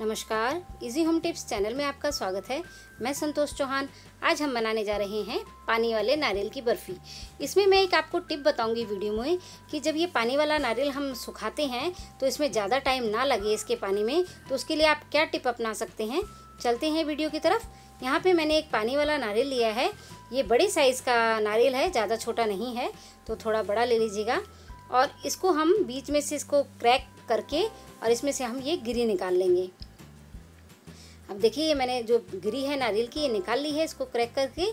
नमस्कार easy home tips channel में आपका स्वागत है। मैं संतोष चौहान, आज हम बनाने जा रहे हैं पानी वाले नारियल की बर्फ़ी। इसमें मैं एक आपको टिप बताऊँगी वीडियो में कि जब ये पानी वाला नारियल हम सुखाते हैं तो इसमें ज़्यादा टाइम ना लगे इसके पानी में तो उसके लिए आप क्या टिप अपना सकते हैं? चलते हैं वीडियो की तरफ़। यहाँ पर मैंने एक पानी वाला नारियल लिया है। ये बड़े साइज़ का नारियल है, ज़्यादा छोटा नहीं है तो थोड़ा बड़ा ले लीजिएगा। और इसको हम बीच में से इसको क्रैक करके और इसमें से हम ये गिरी निकाल लेंगे। अब देखिए, ये मैंने जो गिरी है नारियल की, ये निकाल ली है इसको क्रैक करके।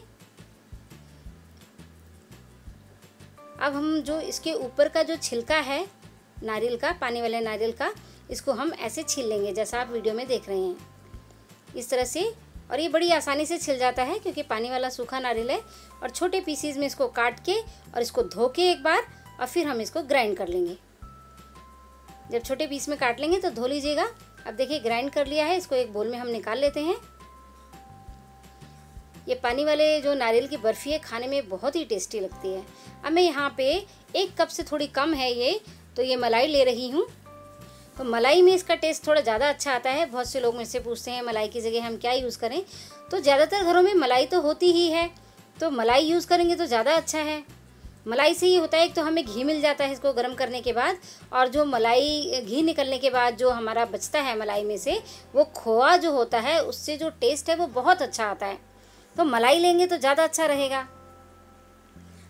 अब हम जो इसके ऊपर का जो छिलका है नारियल का, पानी वाले नारियल का, इसको हम ऐसे छील लेंगे, जैसा आप वीडियो में देख रहे हैं। इस तरह से, और ये बड़ी आसानी से छिल जाता है, क्योंकि पानी वाला सूखा नारियल है, और छोटे पीसीज में इसको काट के और इसको धो के एक बार, और फिर हम इसको ग्राइंड कर लेंगे। जब छोटे पीस में काट लेंगे तो धो लीजिएगा। अब देखिए ग्राइंड कर लिया है, इसको एक बोल में हम निकाल लेते हैं। ये पानी वाले जो नारियल की बर्फ़ी है, खाने में बहुत ही टेस्टी लगती है। अब मैं यहाँ पे एक कप से थोड़ी कम है ये तो ये मलाई ले रही हूँ। तो मलाई में इसका टेस्ट थोड़ा ज़्यादा अच्छा आता है। बहुत से लोग मेरे से पूछते हैं, मलाई की जगह हम क्या यूज़ करें? तो ज़्यादातर घरों में मलाई तो होती ही है। तो मलाई यूज़ करेंगे तो ज़्यादा अच्छा है। मलाई से ही होता है, एक तो हमें घी मिल जाता है इसको गर्म करने के बाद, और जो मलाई, घी निकलने के बाद जो हमारा बचता है मलाई में से, वो खोआ जो होता है, उससे जो टेस्ट है, वो बहुत अच्छा आता है। तो मलाई लेंगे तो ज़्यादा अच्छा रहेगा।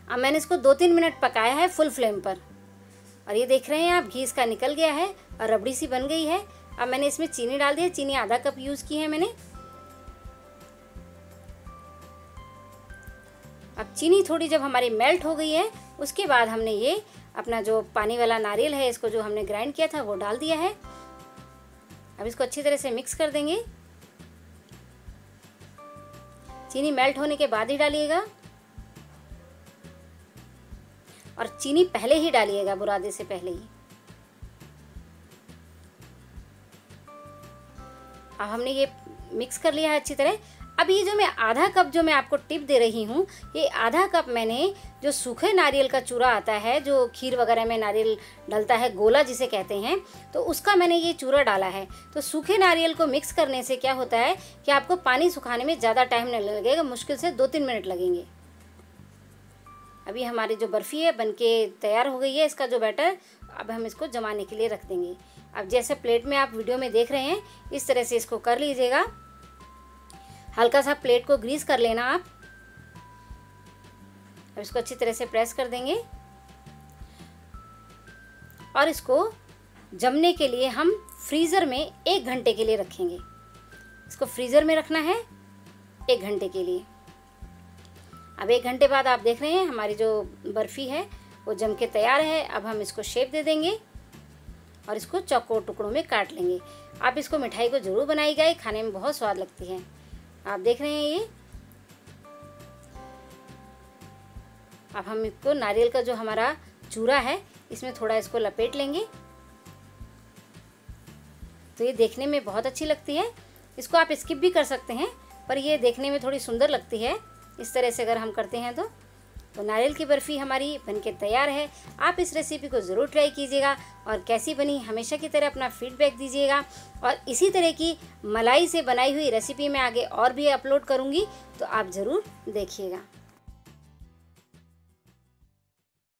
अब मैंने इसको दो तीन मिनट पकाया है फुल फ्लेम पर। और ये देख रहे हैं आप, घी इसका निकल गया है, और रबड़ी सी बन गई है। अब मैंने इसमें चीनी डाल दी है, चीनी आधा कप यूज़ की है मैंने अब चीनी थोड़ी जब हमारी मेल्ट हो गई है, उसके बाद हमने ये अपना जो पानी वाला नारियल है, इसको जो हमने ग्राइंड किया था, वो डाल दिया है। अब इसको अच्छी तरह से मिक्स कर देंगे। चीनी मेल्ट होने के बाद ही डालिएगा। और चीनी पहले ही डालिएगा, बुरादे से पहले ही। अब हमने ये मिक्स कर लिया है अच्छी तरह। अब ये जो मैं आधा कप जो मैं आपको टिप दे रही हूँ, ये आधा कप मैंने जो सूखे नारियल का चूरा आता है, जो खीर वगैरह में नारियल डलता है, गोला जिसे कहते हैं तो उसका मैंने ये चूरा डाला है। तो सूखे नारियल को मिक्स करने से क्या होता है कि आपको पानी सुखाने में ज़्यादा टाइम नहीं लगेगा, मुश्किल से दो तीन मिनट लगेंगे। अभी हमारी जो बर्फ़ी है बन तैयार हो गई है, इसका जो बैटर, अब हम इसको जमाने के लिए रख देंगे। अब जैसे प्लेट में आप वीडियो में देख रहे हैं, इस तरह से इसको कर लीजिएगा। हल्का सा प्लेट को ग्रीस कर लेना आप। अब इसको अच्छी तरह से प्रेस कर देंगे। और इसको जमने के लिए हम फ्रीज़र में एक घंटे के लिए रखेंगे। इसको फ्रीज़र में रखना है एक घंटे के लिए। अब एक घंटे बाद आप देख रहे हैं हमारी जो बर्फ़ी है, वो जम के तैयार है। अब हम इसको शेप दे देंगे और इसको चौकोर टुकड़ों में काट लेंगे। आप इसको मिठाई को ज़रूर बनाइएगा, ये खाने में बहुत स्वाद लगती है। आप देख रहे हैं ये? अब हम इसको नारियल का जो हमारा चूरा है, इसमें थोड़ा इसको लपेट लेंगे। तो ये देखने में बहुत अच्छी लगती है। इसको आप स्किप भी कर सकते हैं, पर ये देखने में थोड़ी सुंदर लगती है। इस तरह से अगर हम करते हैं तो। तो नारियल की बर्फ़ी हमारी बनके तैयार है। आप इस रेसिपी को ज़रूर ट्राई कीजिएगा और कैसी बनी हमेशा की तरह अपना फीडबैक दीजिएगा। और इसी तरह की मलाई से बनाई हुई रेसिपी मैं आगे और भी अपलोड करूँगी तो आप ज़रूर देखिएगा।